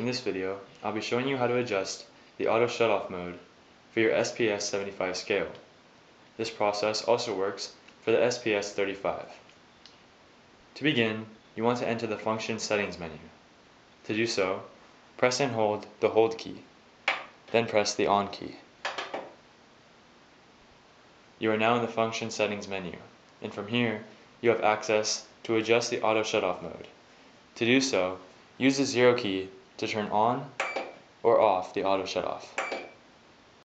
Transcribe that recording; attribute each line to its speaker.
Speaker 1: In this video, I'll be showing you how to adjust the auto shutoff mode for your SPS 75 scale. This process also works for the SPS 35. To begin, you want to enter the function settings menu. To do so, press and hold the hold key, then press the on key. You are now in the function settings menu, and from here, you have access to adjust the auto shutoff mode. To do so, use the zero key to turn on or off the auto shutoff.